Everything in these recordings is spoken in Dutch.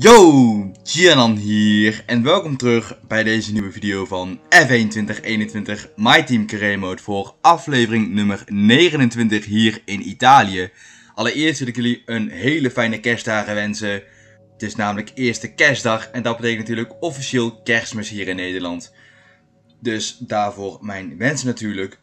Yo, Gianan hier en welkom terug bij deze nieuwe video van F1 2021 My Team Career Mode voor aflevering nummer 29 hier in Italië. Allereerst wil ik jullie een hele fijne kerstdagen wensen. Het is namelijk eerste kerstdag en dat betekent natuurlijk officieel kerstmis hier in Nederland. Dus daarvoor mijn wensen natuurlijk.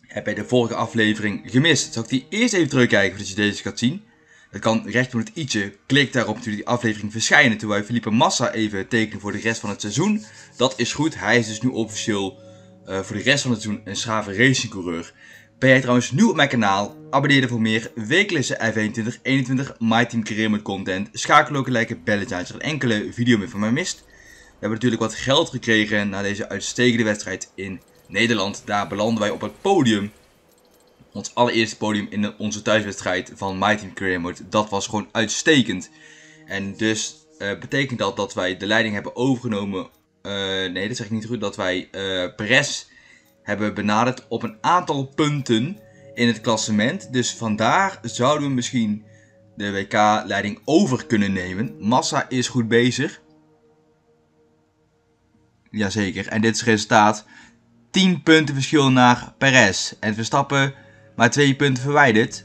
Heb je de vorige aflevering gemist? Zal ik die eerst even terugkijken voordat je deze gaat zien? Dat kan recht onder het i'tje. Klik daarop natuurlijk die aflevering verschijnen. Terwijl wij Felipe Massa even tekenen voor de rest van het seizoen. Dat is goed. Hij is dus nu officieel uh, voor de rest van het seizoen een schave racingcoureur. Ben jij trouwens nieuw op mijn kanaal? Abonneer je voor meer wekelijkse F1 2021 My Team Career Mode content. Schakel ook gelijk het belletje als er een enkele video meer van mij mist. We hebben natuurlijk wat geld gekregen na deze uitstekende wedstrijd in Nederland. Daar belanden wij op het podium ons allereerste podium in onze thuiswedstrijd van My Team Career Mode. Dat was gewoon uitstekend. En dus uh, betekent dat dat wij de leiding hebben overgenomen. Uh, nee, dat zeg ik niet goed. Dat wij uh, Perez hebben benaderd op een aantal punten in het klassement. Dus vandaar zouden we misschien de WK-leiding over kunnen nemen. Massa is goed bezig. Jazeker. En dit is het resultaat. 10 punten verschil naar Perez. En Verstappen maar twee punten verwijderd.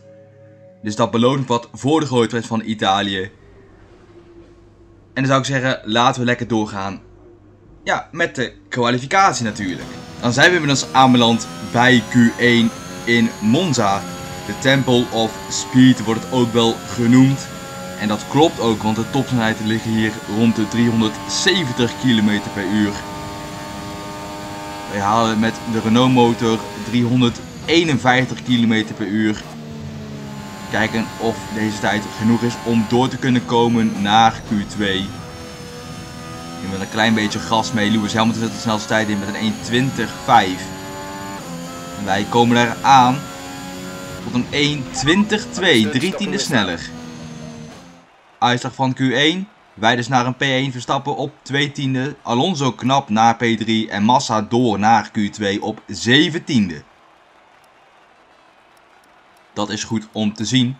Dus dat belooft wat voor de grote van Italië. En dan zou ik zeggen, laten we lekker doorgaan. Ja, met de kwalificatie natuurlijk. Dan zijn we inmiddels aanbeland bij Q1 in Monza. De Temple of Speed wordt het ook wel genoemd. En dat klopt ook, want de topsnelheden liggen hier rond de 370 km per uur. We halen met de Renault motor 300 51 km per uur. Kijken of deze tijd genoeg is om door te kunnen komen naar Q2. Ik wil een klein beetje gas mee. Lewis Hamilton zet de snelste tijd in met een 1.20.5. En wij komen daar aan tot een 1.20.2. Drie tienden sneller. Uitslag van Q1. Wij dus naar een P1 Verstappen op 2 tiende. Alonso knap naar P3 en Massa door naar Q2 op 7 tiende. Dat is goed om te zien.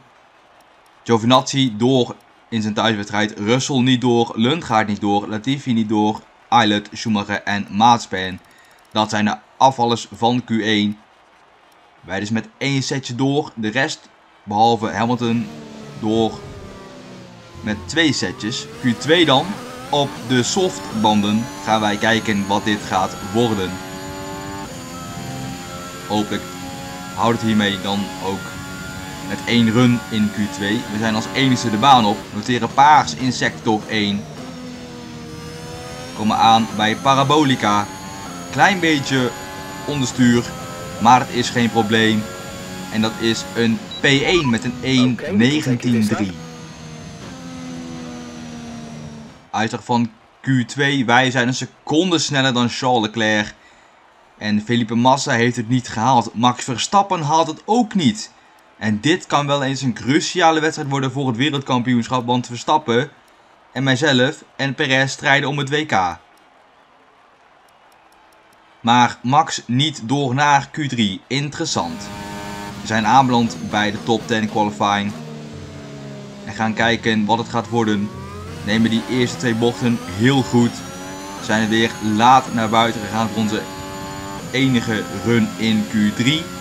Giovinazzi door in zijn thuiswedstrijd. Russell niet door. Lund gaat niet door. Latifi niet door. Eilert, Schumacher en Maatspan. Dat zijn de afvallers van Q1. Wij dus met één setje door. De rest, behalve Hamilton, door met twee setjes. Q2 dan. Op de softbanden gaan wij kijken wat dit gaat worden. Hopelijk houdt het hiermee dan ook met één run in Q2. We zijn als enige de baan op. Noteren paars in sector 1. Komen aan bij Parabolica. Klein beetje onderstuur. Maar het is geen probleem. En dat is een P1 met een 1.19.3. Uitslag van Q2. Wij zijn een seconde sneller dan Charles Leclerc. En Felipe Massa heeft het niet gehaald. Max Verstappen haalt het ook niet. En dit kan wel eens een cruciale wedstrijd worden voor het wereldkampioenschap. Want Verstappen en mijzelf en Perez strijden om het WK. Maar Max niet door naar Q3. Interessant. We zijn aanbeland bij de top 10 qualifying. En gaan kijken wat het gaat worden. Nemen die eerste twee bochten heel goed. Zijn er weer laat naar buiten gegaan voor onze enige run in Q3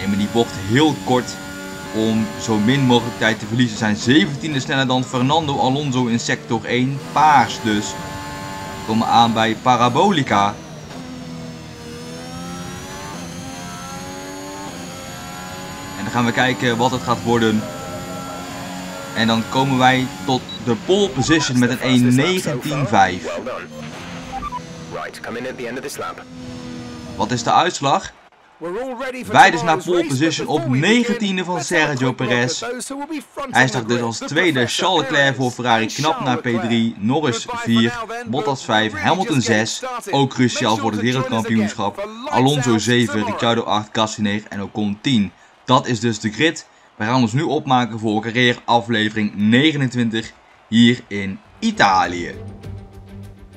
nemen die bocht heel kort om zo min mogelijk tijd te verliezen. Zijn 17e sneller dan Fernando Alonso in sector 1. Paars dus. We komen aan bij Parabolica. En dan gaan we kijken wat het gaat worden. En dan komen wij tot de pole position met een 1.19.5. Wat is de uitslag? Wij dus naar pole position op 19e van Sergio Perez. Hij staat dus als tweede Charles Leclerc voor Ferrari knap naar P3, Norris 4, Bottas 5, Hamilton 6. Ook cruciaal voor het wereldkampioenschap. Alonso 7, Ricciardo 8, Gasly 9 en Ocon 10. Dat is dus de grid. We gaan ons nu opmaken voor carrière aflevering 29 hier in Italië.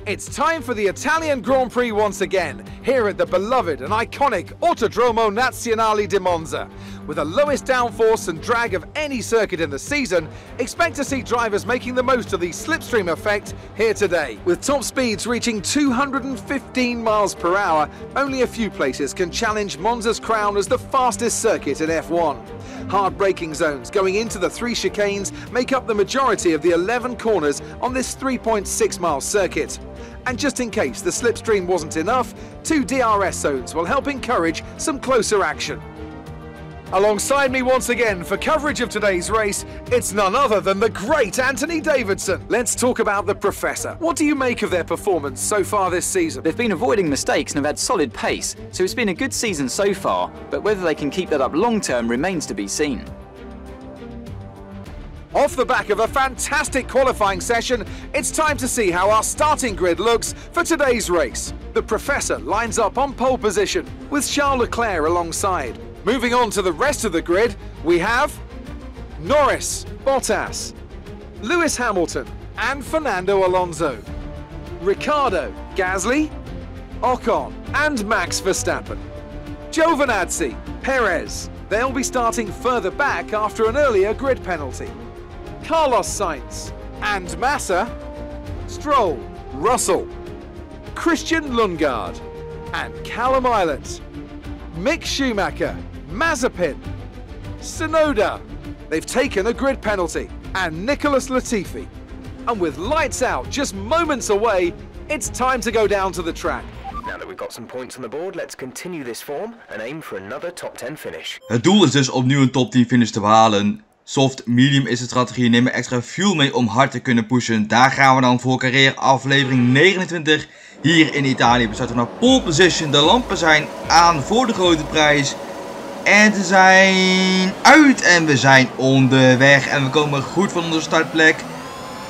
It's time for the Italian Grand Prix once again, here at the beloved and iconic Autodromo Nazionale di Monza. With the lowest downforce and drag of any circuit in the season, expect to see drivers making the most of the slipstream effect here today. With top speeds reaching 215 miles per hour, only a few places can challenge Monza's crown as the fastest circuit in F1. Hard braking zones going into the three chicanes make up the majority of the 11 corners on this 3.6 mile circuit. And just in case the slipstream wasn't enough, two DRS zones will help encourage some closer action. Alongside me once again for coverage of today's race, it's none other than the great Anthony Davidson. Let's talk about the Professor. What do you make of their performance so far this season? They've been avoiding mistakes and have had solid pace, so it's been a good season so far, but whether they can keep that up long term remains to be seen. Off the back of a fantastic qualifying session, it's time to see how our starting grid looks for today's race. The Professor lines up on pole position, with Charles Leclerc alongside. Moving on to the rest of the grid, we have Norris, Bottas, Lewis Hamilton, and Fernando Alonso. Ricardo, Gasly, Ocon, and Max Verstappen. Giovinazzi, Perez. They'll be starting further back after an earlier grid penalty. Carlos Sainz and Massa, Stroll, Russell, Christian Lundgaard, and Callum Islet, Mick Schumacher, Mazepin, Sonoda. They've taken a grid penalty, and Nicholas Latifi. And with lights out just moments away, it's time to go down to the track. Now that we've got some points on the board, let's continue this form and aim for another top 10 finish. Het doel is dus opnieuw een top 10 finish te behalen. Soft, medium is de strategie. Neem extra fuel mee om hard te kunnen pushen. Daar gaan we dan voor carrière aflevering 29 hier in Italië. We starten naar pole position. De lampen zijn aan voor de grote prijs. En ze zijn uit en we zijn onderweg. En we komen goed van onze startplek.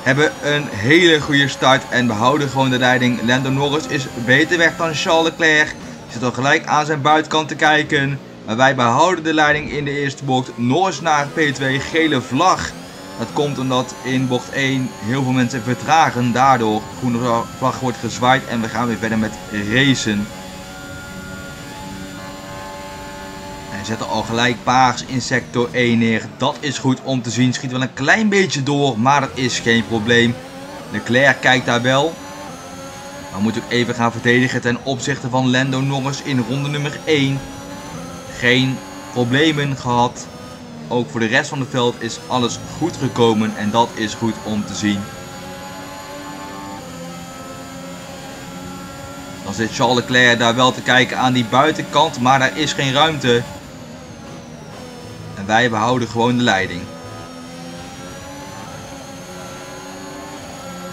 Hebben een hele goede start en behouden gewoon de leiding. Lando Norris is beter weg dan Charles Leclerc. Zit al gelijk aan zijn buitenkant te kijken. Maar wij behouden de leiding in de eerste bocht. Norris naar P2, gele vlag. Dat komt omdat in bocht 1 heel veel mensen vertragen. Daardoor groene vlag wordt gezwaaid en we gaan weer verder met racen. En zetten al gelijk paars in sector 1 neer. Dat is goed om te zien. Schiet wel een klein beetje door, maar dat is geen probleem. Leclerc kijkt daar wel. Maar moet ook even gaan verdedigen ten opzichte van Lando Norris in ronde nummer 1 geen problemen gehad. Ook voor de rest van het veld is alles goed gekomen en dat is goed om te zien. Dan zit Charles Leclerc daar wel te kijken aan die buitenkant, maar daar is geen ruimte. En wij behouden gewoon de leiding.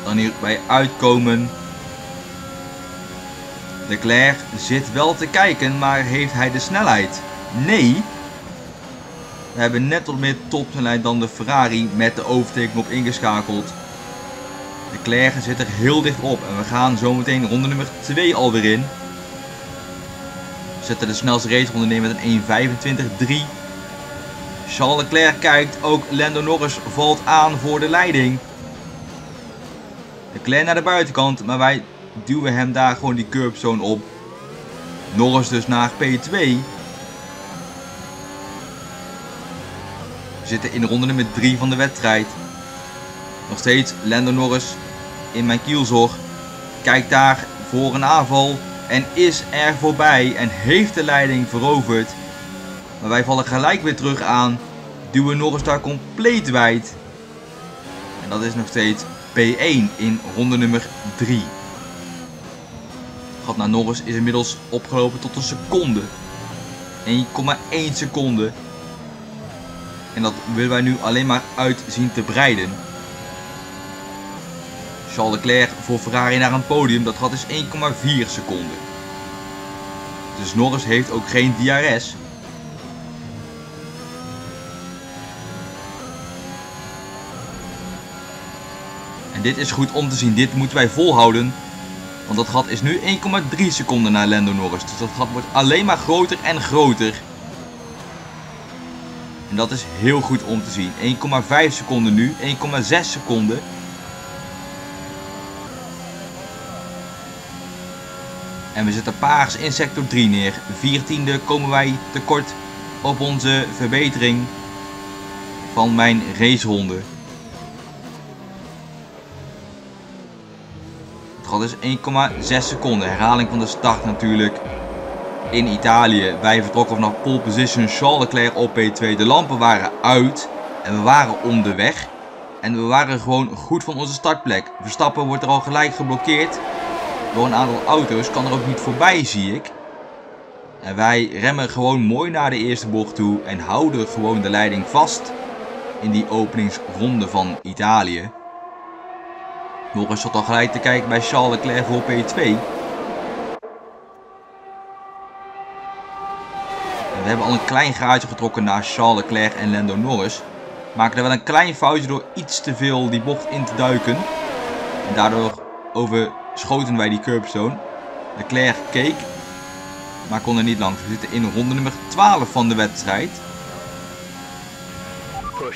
Dan hierbij uitkomen. Leclerc zit wel te kijken, maar heeft hij de snelheid? Nee. We hebben net tot meer topsnelheid dan de Ferrari met de overteken op ingeschakeld. De Leclerc zit er heel dicht op en we gaan zometeen ronde nummer 2 alweer in. We zetten de snelste raceronde neer met een 1.25.3. Charles Leclerc kijkt, ook Lando Norris valt aan voor de leiding. Leclerc naar de buitenkant, maar wij duwen hem daar gewoon die curbzone op. Norris dus naar P2. Zitten in ronde nummer 3 van de wedstrijd. Nog steeds Lando Norris in mijn kielzorg. Kijkt daar voor een aanval en is er voorbij en heeft de leiding veroverd. Maar wij vallen gelijk weer terug aan. Duwen Norris daar compleet wijd. En dat is nog steeds P1 in ronde nummer 3. Gat naar Norris is inmiddels opgelopen tot een seconde. 1,1 seconde. En dat willen wij nu alleen maar uit zien te breiden. Charles Leclerc voor Ferrari naar een podium, dat gat is 1,4 seconden. Dus Norris heeft ook geen DRS. En dit is goed om te zien, dit moeten wij volhouden. Want dat gat is nu 1,3 seconden naar Lando Norris. Dus dat gat wordt alleen maar groter en groter. En dat is heel goed om te zien. 1,5 seconden nu, 1,6 seconden. En we zetten paars in sector 3 neer. 14e komen wij tekort op onze verbetering van mijn racehonden. Gat is 1,6 seconden. Herhaling van de start natuurlijk in Italië. Wij vertrokken vanaf pole position. Charles Leclerc op P2. De lampen waren uit en we waren onderweg. En we waren gewoon goed van onze startplek. Verstappen wordt er al gelijk geblokkeerd door een aantal auto's. Kan er ook niet voorbij, zie ik. En wij remmen gewoon mooi naar de eerste bocht toe en houden gewoon de leiding vast in die openingsronde van Italië. Norris zat al gelijk te kijken bij Charles Leclerc voor P2. En we hebben al een klein gaatje getrokken naar Charles Leclerc en Lando Norris. Maken er wel een klein foutje door iets te veel die bocht in te duiken. En daardoor overschoten wij die curbstone. Leclerc keek, maar kon er niet langs. We zitten in ronde nummer 12 van de wedstrijd.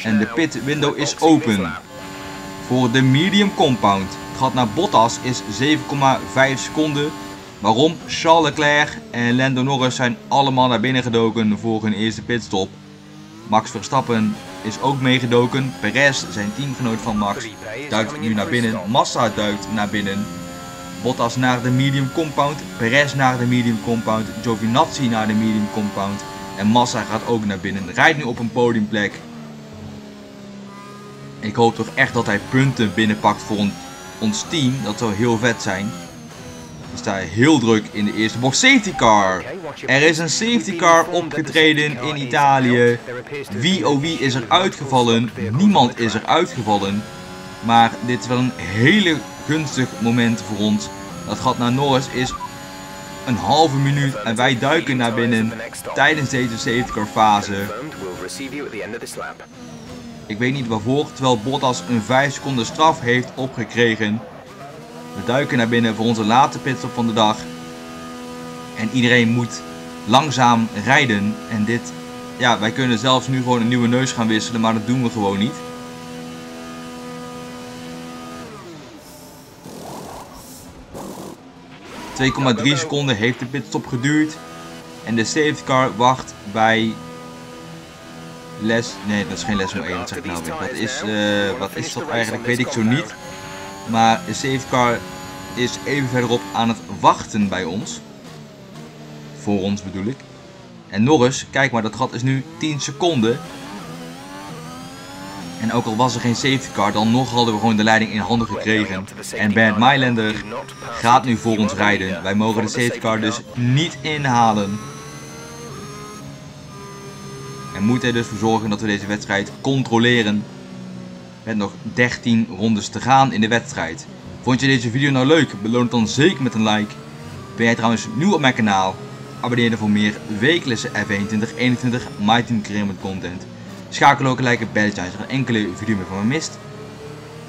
En de pit window is open. Voor de medium compound. Het gat naar Bottas is 7,5 seconden. Waarom? Charles Leclerc en Lando Norris zijn allemaal naar binnen gedoken voor hun eerste pitstop. Max Verstappen is ook meegedoken. Perez, zijn teamgenoot van Max, duikt nu naar binnen. Massa duikt naar binnen. Bottas naar de medium compound. Perez naar de medium compound. Giovinazzi naar de medium compound. En Massa gaat ook naar binnen. Rijdt nu op een podiumplek. Ik hoop toch echt dat hij punten binnenpakt voor ons team. Dat zou heel vet zijn. We staan heel druk in de eerste bocht. Safety car. Er is een safety car opgetreden in Italië. Wie oh wie is er uitgevallen? Niemand is er uitgevallen. Maar dit is wel een hele gunstig moment voor ons. Dat gat naar Norris is een halve minuut en wij duiken naar binnen tijdens deze safety car fase. Ik weet niet waarvoor, terwijl Bottas een 5 seconden straf heeft opgekregen. We duiken naar binnen voor onze laatste pitstop van de dag. En iedereen moet langzaam rijden. En dit, ja, wij kunnen zelfs nu gewoon een nieuwe neus gaan wisselen, maar dat doen we gewoon niet. ...2,3 seconden heeft de pitstop geduurd. En de safety car wacht bij les... Nee, dat is geen les 01, dat zeg ik nou weer. Wat is, uh, wat is dat eigenlijk? Weet ik zo niet. Maar de safety car is even verderop aan het wachten bij ons. Voor ons bedoel ik. En Norris, kijk maar, dat gat is nu 10 seconden. En ook al was er geen safety car, dan nog hadden we gewoon de leiding in handen gekregen. En Bernd Mailander gaat nu voor ons rijden. Wij mogen de safety car dus niet inhalen. En moet er dus voor zorgen dat we deze wedstrijd controleren. Met nog 13 rondes te gaan in de wedstrijd. Vond je deze video nou leuk? Beloon het dan zeker met een like. Ben jij trouwens nieuw op mijn kanaal? Abonneer je voor meer wekelijkse F1 2021 My Team content. Schakel ook een like belletje als je een enkele video meer van me mist.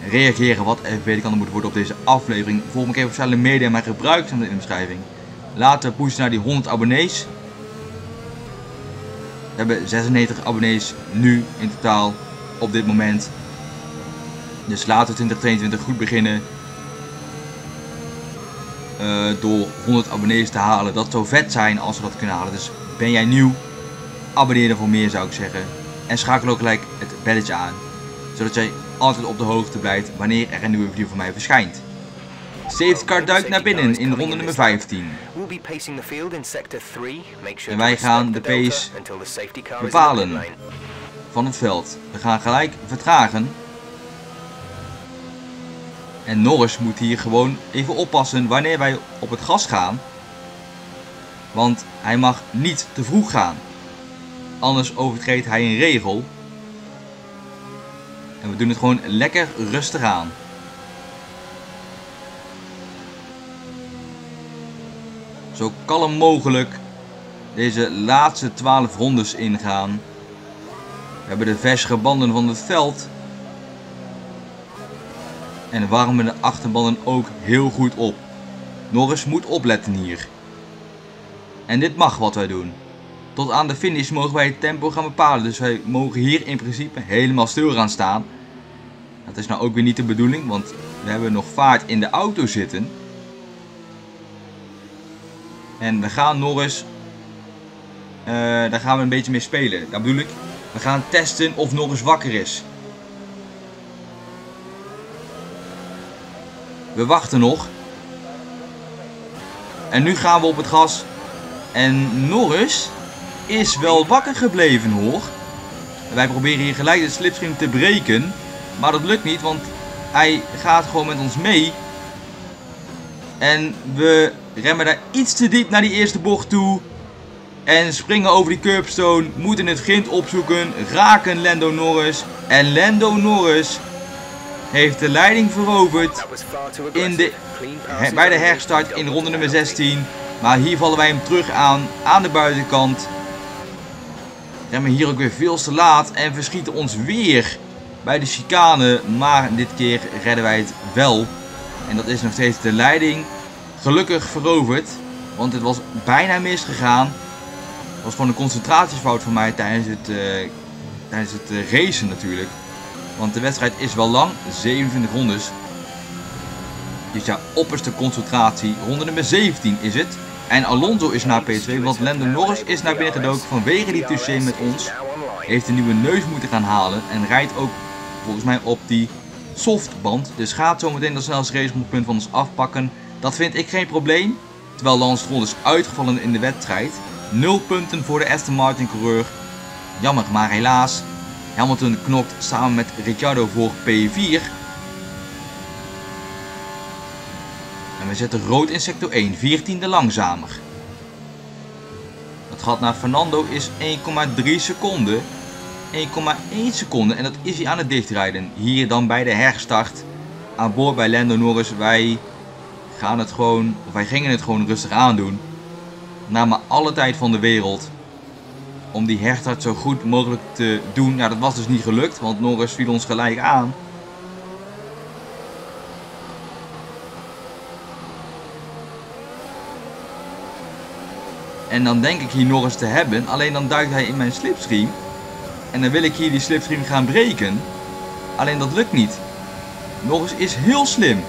Reageren wat er beter kan moeten worden op deze aflevering. Volg me even op sociale media, mijn gebruiksnaam in de beschrijving. Laten we pushen naar die 100 abonnees. We hebben 96 abonnees nu in totaal op dit moment. Dus laten we 2022 goed beginnen. Uh, door 100 abonnees te halen. Dat zou vet zijn als we dat kunnen halen. Dus ben jij nieuw? Abonneer er voor meer zou ik zeggen. En schakel ook gelijk het belletje aan. Zodat jij altijd op de hoogte blijft wanneer er een nieuwe video van mij verschijnt. Safety car duikt naar binnen in ronde nummer 15. En wij gaan de pace bepalen van het veld. We gaan gelijk vertragen. En Norris moet hier gewoon even oppassen wanneer wij op het gas gaan. Want hij mag niet te vroeg gaan. Anders overtreedt hij een regel. En we doen het gewoon lekker rustig aan. Zo kalm mogelijk deze laatste 12 rondes ingaan. We hebben de versere banden van het veld. En warmen de achterbanden ook heel goed op. Norris moet opletten hier. En dit mag wat wij doen. Tot aan de finish mogen wij het tempo gaan bepalen. Dus wij mogen hier in principe helemaal stil gaan staan. Dat is nou ook weer niet de bedoeling, want we hebben nog vaart in de auto zitten. En we gaan Norris... eh, daar gaan we een beetje mee spelen. Daar bedoel ik, we gaan testen of Norris wakker is. We wachten nog. En nu gaan we op het gas. En Norris is wel wakker gebleven hoor. Wij proberen hier gelijk de slipstream te breken. Maar dat lukt niet, want hij gaat gewoon met ons mee. En we remmen daar iets te diep naar die eerste bocht toe. En springen over die curbstone. Moeten het grind opzoeken. Raken Lando Norris. En Lando Norris heeft de leiding veroverd in de, bij de herstart in ronde nummer 16. Maar hier vallen wij hem terug aan, aan de buitenkant. Remmen hier ook weer veel te laat en verschieten ons weer bij de chicane. Maar dit keer redden wij het wel. En dat is nog steeds de leiding. Gelukkig veroverd, want het was bijna misgegaan. Het was gewoon een concentratiefout van mij tijdens het, eh, tijdens het eh, racen natuurlijk. Want de wedstrijd is wel lang, 27 rondes. Dus ja, opperste concentratie. Ronde nummer 17 is het. En Alonso is naar P2, want Lando Norris is naar binnen gedoken vanwege die touché met ons. Heeft een nieuwe neus moeten gaan halen en rijdt ook volgens mij op die softband. Dus gaat zometeen dat snelste racepunt van ons afpakken. Dat vind ik geen probleem. Terwijl Lance Stroll is uitgevallen in de wedstrijd. 0 punten voor de Aston Martin coureur. Jammer, maar helaas. Hamilton knokt samen met Ricciardo voor P4. En we zetten rood in sector 1, 14e langzamer. Het gat naar Fernando is 1,3 seconden. 1,1 seconde en dat is hij aan het dichtrijden. Hier dan bij de herstart aan boord bij Lando Norris. Wij gaan het gewoon, wij gingen het gewoon rustig aandoen. Namen alle tijd van de wereld om die herstart zo goed mogelijk te doen. Ja, dat was dus niet gelukt, want Norris viel ons gelijk aan. En dan denk ik hier Norris te hebben, alleen dan duikt hij in mijn slipstream. En dan wil ik hier die slipstream gaan breken. Alleen dat lukt niet. Norris is heel slim.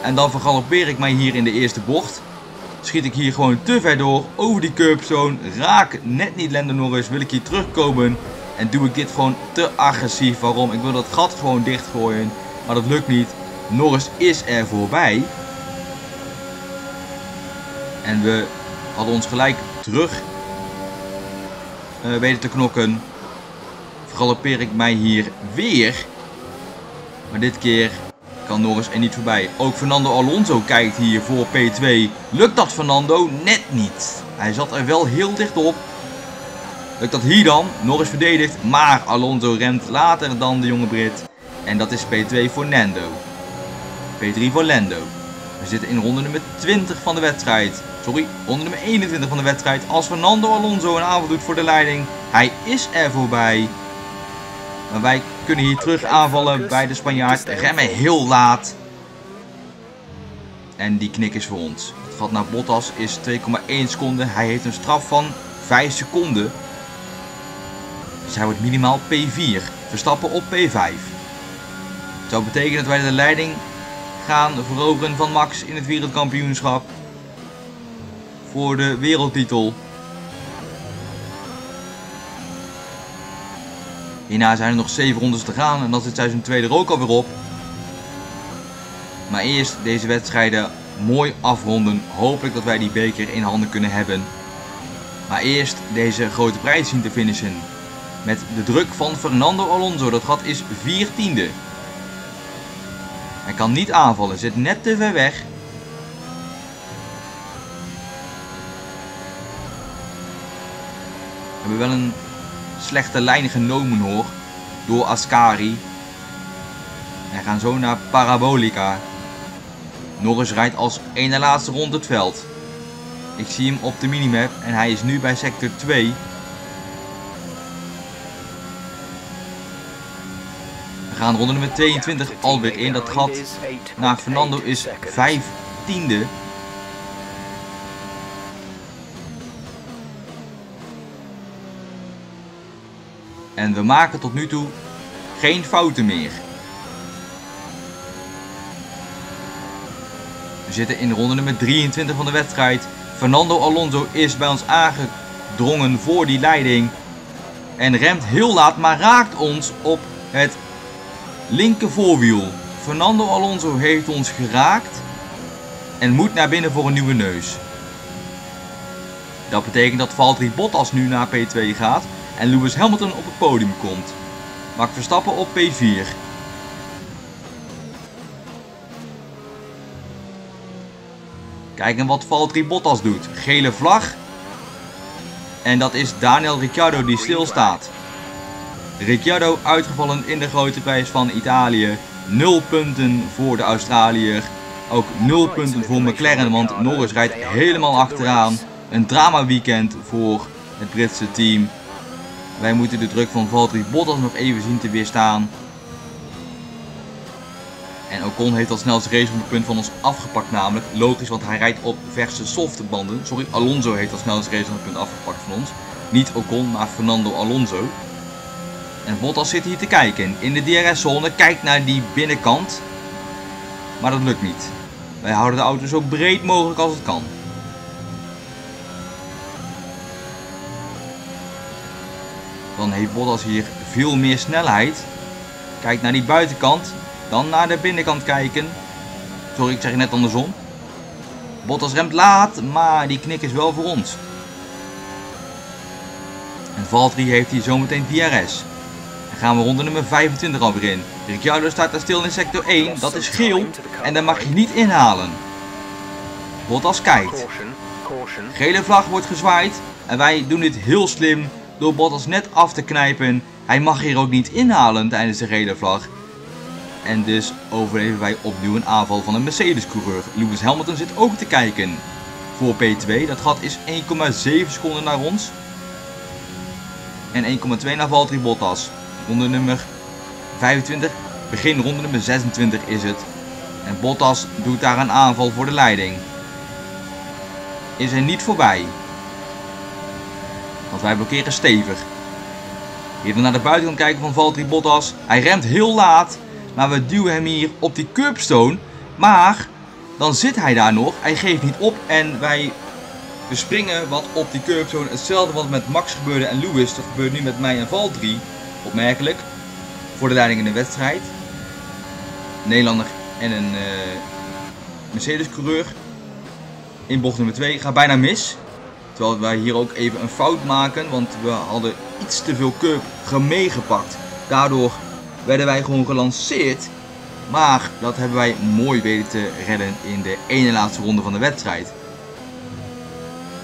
En dan vergalopeer ik mij hier in de eerste bocht. Schiet ik hier gewoon te ver door, over die curbzone, raak net niet Lando Norris, wil ik hier terugkomen. En doe ik dit gewoon te agressief. Waarom? Ik wil dat gat gewoon dichtgooien. Maar dat lukt niet. Norris is er voorbij. En we hadden ons gelijk terug eh, weten te knokken. Vergalopeer ik mij hier weer. Maar dit keer kan Norris er niet voorbij. Ook Fernando Alonso kijkt hier voor P2. Lukt dat Fernando? Net niet. Hij zat er wel heel dicht op. Lukt dat hier dan? Norris verdedigt, maar Alonso remt later dan de jonge Brit. En dat is P2 voor Nando. P3 voor Lando. We zitten in ronde nummer 20 van de wedstrijd. Sorry, ronde nummer 21 van de wedstrijd. Als Fernando Alonso een aanval doet voor de leiding. Hij is er voorbij. Maar wij kunnen hier terug aanvallen bij de Spanjaard. Remmen heel laat. En die knik is voor ons. Het gat naar Bottas is 2,1 seconden. Hij heeft een straf van 5 seconden. Dus hij wordt minimaal P4. Verstappen op P5. Het zou betekenen dat wij de leiding gaan veroveren van Max in het wereldkampioenschap. Voor de wereldtitel. Hierna zijn er nog 7 rondes te gaan en dan zit seizoen 2 er ook alweer op. Maar eerst deze wedstrijden mooi afronden. Hopelijk dat wij die beker in handen kunnen hebben. Maar eerst deze grote prijs zien te finishen. Met de druk van Fernando Alonso. Dat gat is 14e. Hij kan niet aanvallen, zit net te ver weg. We hebben wel een slechte lijn genomen hoor. Door Ascari. En gaan zo naar Parabolica. Norris rijdt als ene laatste rond het veld. Ik zie hem op de minimap en hij is nu bij sector 2. We gaan ronde nummer 22 alweer in. Dat gat naar Fernando is 15e. En we maken tot nu toe geen fouten meer. We zitten in ronde nummer 23 van de wedstrijd. Fernando Alonso is bij ons aangedrongen voor die leiding. En remt heel laat, maar raakt ons op het linker voorwiel. Fernando Alonso heeft ons geraakt. En moet naar binnen voor een nieuwe neus. Dat betekent dat Valtteri Bottas nu naar P2 gaat. En Lewis Hamilton op het podium komt. Max Verstappen op P4. Kijken wat Valtteri Bottas doet. Gele vlag. En dat is Daniel Ricciardo die stilstaat. Ricciardo uitgevallen in de grote prijs van Italië. 0 punten voor de Australiër. Ook 0 punten voor McLaren, want Norris rijdt helemaal achteraan. Een drama weekend voor het Britse team. Wij moeten de druk van Valtteri Bottas nog even zien te weerstaan. En Ocon heeft al snelste punt van ons afgepakt namelijk. Logisch, want hij rijdt op verse softbanden. Sorry, Alonso heeft al snelste punt afgepakt van ons. Niet Ocon, maar Fernando Alonso. En Bottas zit hier te kijken. In de DRS-zone, kijkt naar die binnenkant. Maar dat lukt niet. Wij houden de auto zo breed mogelijk als het kan. Dan heeft Bottas hier veel meer snelheid. Kijk naar die buitenkant. Dan naar de binnenkant kijken. Sorry, ik zeg net andersom. Bottas remt laat, maar die knik is wel voor ons. En Valtteri heeft hier zometeen DRS. Dan gaan we ronde nummer 25 alweer in. Ricciardo staat daar stil in sector 1. Dat is geel. En daar mag je niet inhalen. Bottas kijkt. Gele vlag wordt gezwaaid. En wij doen dit heel slim door Bottas net af te knijpen. Hij mag hier ook niet inhalen tijdens de gele vlag. En dus overleven wij opnieuw een aanval van een Mercedes-coureur. Lewis Hamilton zit ook te kijken voor P2. Dat gat is 1,7 seconden naar ons. En 1,2 naar Valtteri Bottas. Ronde nummer 25. Begin ronde nummer 26 is het. En Bottas doet daar een aanval voor de leiding. Is er niet voorbij. Want wij blokkeren stevig. Hier naar de buitenkant kijken van Valtteri Bottas. Hij remt heel laat. Maar we duwen hem hier op die curbstone. Maar dan zit hij daar nog. Hij geeft niet op. En wij springen wat op die curbstone. Hetzelfde wat met Max gebeurde en Lewis. Dat gebeurt nu met mij en Valtteri. Opmerkelijk. Voor de leiding in de wedstrijd. Nederlander en een uh, Mercedes coureur. In bocht nummer 2 gaat bijna mis. Terwijl wij hier ook even een fout maken. Want we hadden iets te veel curb meegepakt. Daardoor werden wij gewoon gelanceerd. Maar dat hebben wij mooi weten te redden in de ene laatste ronde van de wedstrijd.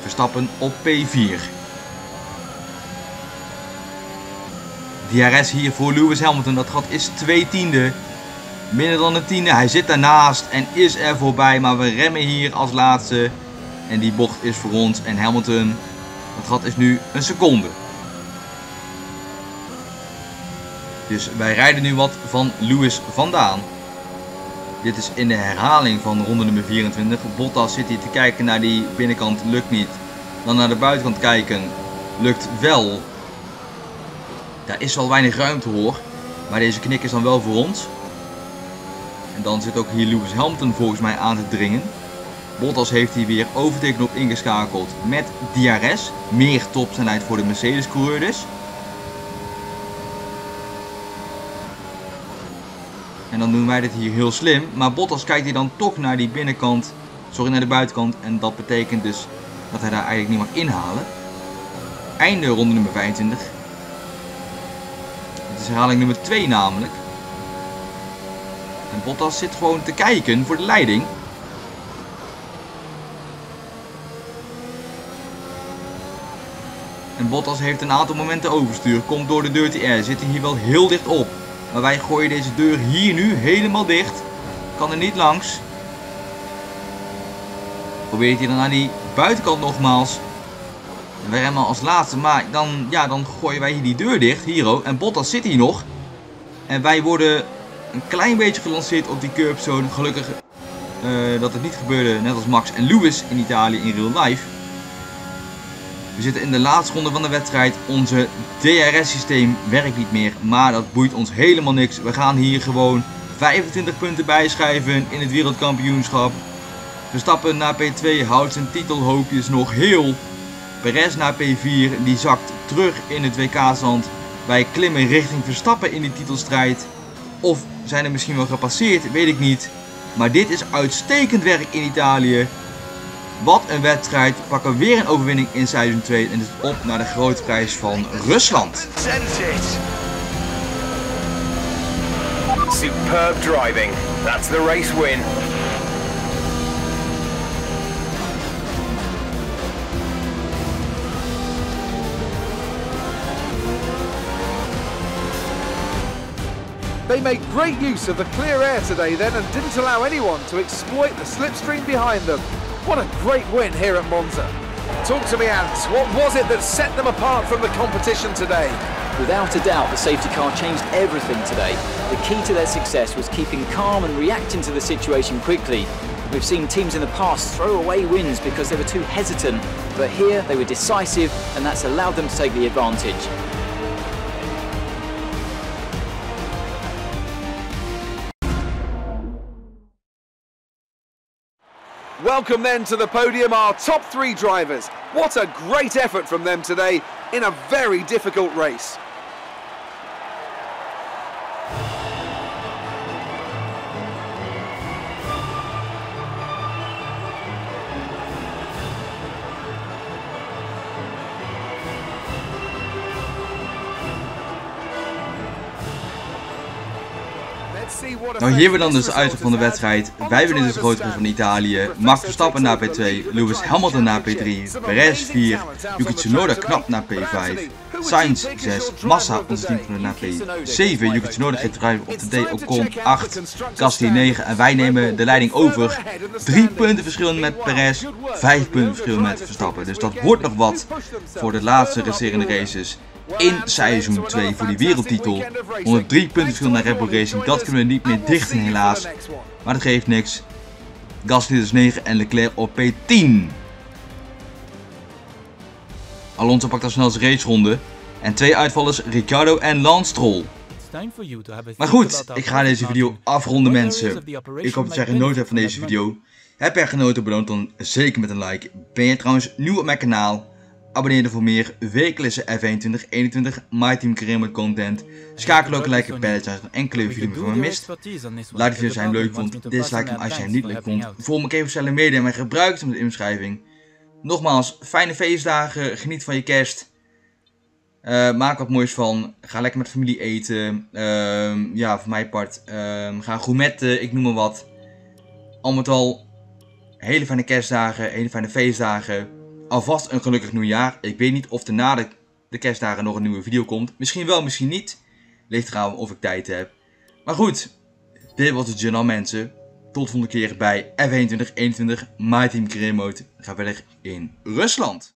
Verstappen op P4. DRS hier voor Lewis Hamilton. Dat gat is 2 tiende. Minder dan een tiende. Hij zit daarnaast en is er voorbij. Maar we remmen hier als laatste. En die bocht is voor ons. En Hamilton, dat gat is nu een seconde. Dus wij rijden nu wat van Lewis vandaan. Dit is in de herhaling van ronde nummer 24. Bottas zit hier te kijken naar die binnenkant, lukt niet. Dan naar de buitenkant kijken, lukt wel. Daar is wel weinig ruimte hoor. Maar deze knik is dan wel voor ons. En dan zit ook hier Lewis Hamilton volgens mij aan te dringen. Bottas heeft hier weer overteken op ingeschakeld met DRS. Meer topsnelheid voor de Mercedes coureur dus. En dan doen wij dit hier heel slim. Maar Bottas kijkt hier dan toch naar die binnenkant. Sorry, naar de buitenkant. En dat betekent dus dat hij daar eigenlijk niet mag inhalen. Einde ronde nummer 25. Het is herhaling nummer 2 namelijk. En Bottas zit gewoon te kijken voor de leiding. Bottas heeft een aantal momenten overstuur. Komt door de dirty air. Zit hij hier wel heel dicht op. Maar wij gooien deze deur hier nu helemaal dicht. Kan er niet langs. Probeert hij dan aan die buitenkant nogmaals. Wij remmen als laatste. Maar dan, ja, dan gooien wij hier die deur dicht. Hier ook. En Bottas zit hier nog. En wij worden een klein beetje gelanceerd op die curbzone. Gelukkig uh, dat het niet gebeurde. Net als Max en Lewis in Italië in real life. We zitten in de laatste ronde van de wedstrijd. Onze DRS-systeem werkt niet meer, maar dat boeit ons helemaal niks. We gaan hier gewoon 25 punten bijschrijven in het wereldkampioenschap. Verstappen naar P2 houdt zijn titelhoopjes nog heel. Perez naar P4 die zakt terug in het WK-stand. Wij klimmen richting Verstappen in die titelstrijd. Of zijn er misschien wel gepasseerd, weet ik niet. Maar dit is uitstekend werk in Italië. Wat een wedstrijd. We pakken weer een overwinning in seizoen 2 en het is op naar de grote prijs van Rusland. Superb driving. That's the race win. They made great use of the clear air today then and didn't allow anyone to exploit the slipstream behind them. What a great win here at Monza. Talk to me, Ant. What was it that set them apart from the competition today? Without a doubt, the safety car changed everything today. The key to their success was keeping calm and reacting to the situation quickly. We've seen teams in the past throw away wins because they were too hesitant, but here they were decisive and that's allowed them to take the advantage. Welcome then to the podium, our top three drivers. What a great effort from them today in a very difficult race. Nou, hier we dan dus de uitslag van de wedstrijd. Wij winnen dus de grote van Italië. Max Verstappen naar P2, Lewis Hamilton naar P3, Perez 4, Yuki Tsunoda knap naar P5, Sainz 6, Massa onze teamgenoot naar P7, Yuki Tsunoda geeft driver op de D, Ocon 8, Gasly 9 en wij nemen de leiding over. 3 punten verschil met Perez, 5 punten verschil met Verstappen. Dus dat wordt nog wat voor de laatste resterende races in seizoen 2 voor die wereldtitel. 103 punten verschil naar Red Bull Racing, dat kunnen we niet meer dichten helaas. Maar dat geeft niks. Gasly dus 9 en Leclerc op P10. Alonso pakt als snelste raceronde. En twee uitvallers Ricciardo en Lance. Maar goed, ik ga deze video afronden mensen. Ik hoop dat jij genoten hebt van deze video. Heb jij genoten, beloon dan zeker met een like. Ben je trouwens nieuw op mijn kanaal? Abonneer je voor meer wekelijkse F1 2021 My Team Career content. Schakel ook een like op als je enkele video van me mist. Laat de video zijn leuk vond, dislike hem als jij hem niet leuk vond. Volg me even sociale media en gebruik hem in de inschrijving. Nogmaals, fijne feestdagen, geniet van je kerst. Uh, maak wat moois van. Ga lekker met familie eten. Uh, ja, voor mijn part. Uh, ga gourmetten, ik noem maar wat. Al met al, hele fijne kerstdagen, hele fijne feestdagen. Alvast een gelukkig nieuwjaar. Ik weet niet of er na de, kerstdagen nog een nieuwe video komt. Misschien wel, misschien niet. Ligt eraan of ik tijd heb. Maar goed, dit was het journal mensen. Tot de volgende keer bij F21 21 My Team Career Mode. Ga verder in Rusland.